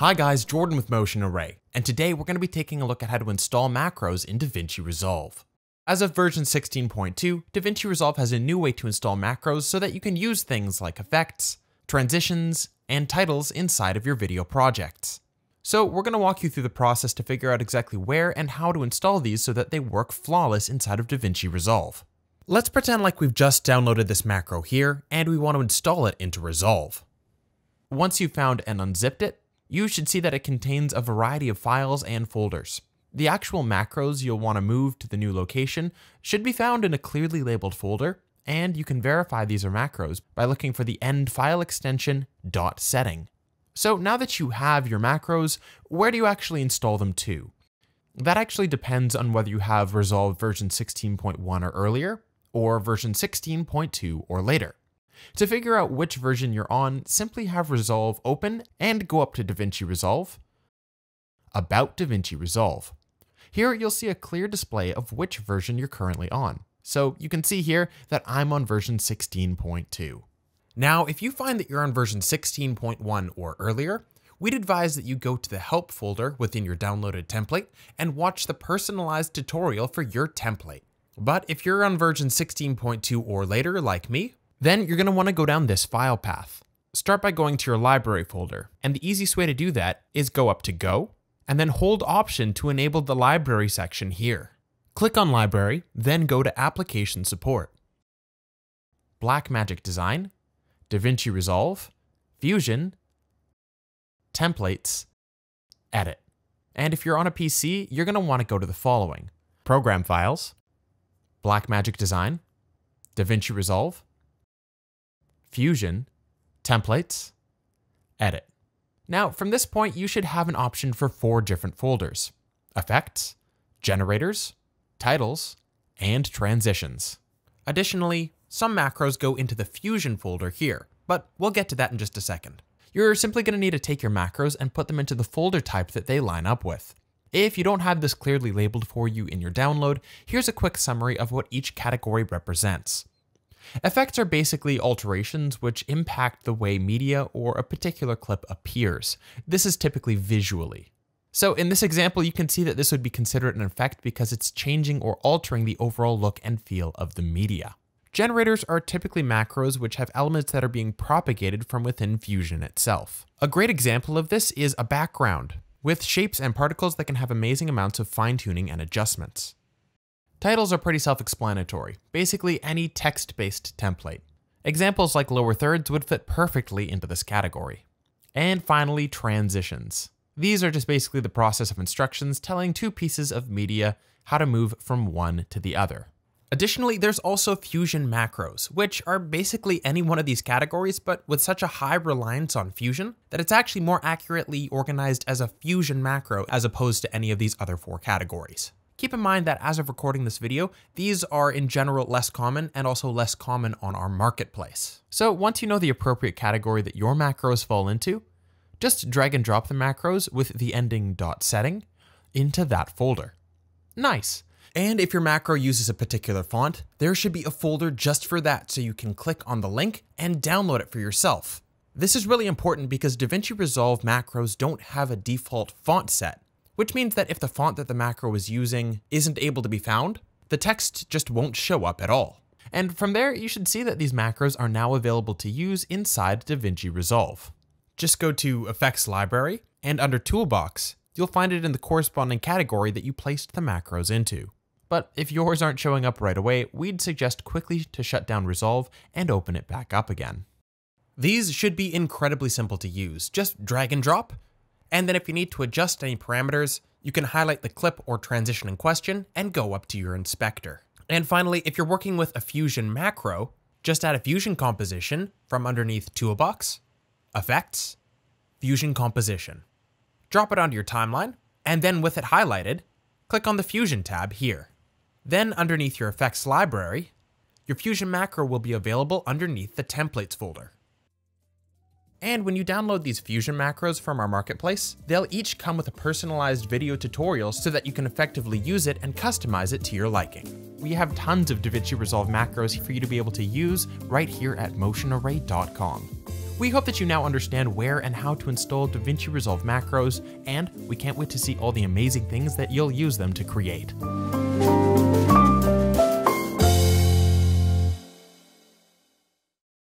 Hi guys, Jordan with Motion Array, and today we're going to be taking a look at how to install macros in DaVinci Resolve. As of version 16.2, DaVinci Resolve has a new way to install macros so that you can use things like effects, transitions, and titles inside of your video projects. So we're going to walk you through the process to figure out exactly where and how to install these so that they work flawless inside of DaVinci Resolve. Let's pretend like we've just downloaded this macro here and we want to install it into Resolve. Once you've found and unzipped it, you should see that it contains a variety of files and folders. The actual macros you'll want to move to the new location should be found in a clearly labeled folder, and you can verify these are macros by looking for the end file extension dot .setting. So now that you have your macros, where do you actually install them to? That actually depends on whether you have Resolve version 16.1 or earlier, or version 16.2 or later. To figure out which version you're on, simply have Resolve open and go up to DaVinci Resolve, About DaVinci Resolve. Here you'll see a clear display of which version you're currently on. So you can see here that I'm on version 16.2. Now, if you find that you're on version 16.1 or earlier, we'd advise that you go to the help folder within your downloaded template and watch the personalized tutorial for your template. But if you're on version 16.2 or later, like me, then you're going to want to go down this file path. Start by going to your library folder, and the easiest way to do that is go up to Go, and then hold Option to enable the library section here. Click on Library, then go to Application Support. Blackmagic Design, DaVinci Resolve, Fusion, Templates, Edit. And if you're on a PC, you're going to want to go to the following. Program Files, Blackmagic Design, DaVinci Resolve, Fusion, Templates, Edit. Now, from this point, you should have an option for four different folders. Effects, Generators, Titles, and Transitions. Additionally, some macros go into the Fusion folder here, but we'll get to that in just a second. You're simply going to need to take your macros and put them into the folder type that they line up with. If you don't have this clearly labeled for you in your download, here's a quick summary of what each category represents. Effects are basically alterations which impact the way media or a particular clip appears. This is typically visually. So in this example, you can see that this would be considered an effect because it's changing or altering the overall look and feel of the media. Generators are typically macros which have elements that are being propagated from within Fusion itself. A great example of this is a background, with shapes and particles that can have amazing amounts of fine-tuning and adjustments. Titles are pretty self-explanatory, basically any text-based template. Examples like lower thirds would fit perfectly into this category. And finally, transitions. These are just basically the process of instructions telling two pieces of media how to move from one to the other. Additionally, there's also Fusion macros, which are basically any one of these categories, but with such a high reliance on Fusion that it's actually more accurately organized as a Fusion macro as opposed to any of these other four categories. Keep in mind that as of recording this video, these are in general less common and also less common on our marketplace. So once you know the appropriate category that your macros fall into, just drag and drop the macros with the ending dot .setting into that folder. Nice. And if your macro uses a particular font, there should be a folder just for that so you can click on the link and download it for yourself. This is really important because DaVinci Resolve macros don't have a default font set which means that if the font that the macro is using isn't able to be found, the text just won't show up at all. And from there, you should see that these macros are now available to use inside DaVinci Resolve. Just go to Effects Library, and under Toolbox, you'll find it in the corresponding category that you placed the macros into. But if yours aren't showing up right away, we'd suggest quickly to shut down Resolve and open it back up again. These should be incredibly simple to use. Just drag and drop, and then if you need to adjust any parameters, you can highlight the clip or transition in question and go up to your inspector. And finally, if you're working with a Fusion macro, just add a Fusion composition from underneath Toolbox, Effects, Fusion Composition. Drop it onto your timeline, and then with it highlighted, click on the Fusion tab here. Then underneath your effects library, your Fusion macro will be available underneath the templates folder. And when you download these Fusion macros from our marketplace, they'll each come with a personalized video tutorial so that you can effectively use it and customize it to your liking. We have tons of DaVinci Resolve macros for you to be able to use right here at motionarray.com. We hope that you now understand where and how to install DaVinci Resolve macros, and we can't wait to see all the amazing things that you'll use them to create.